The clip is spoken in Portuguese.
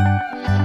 Música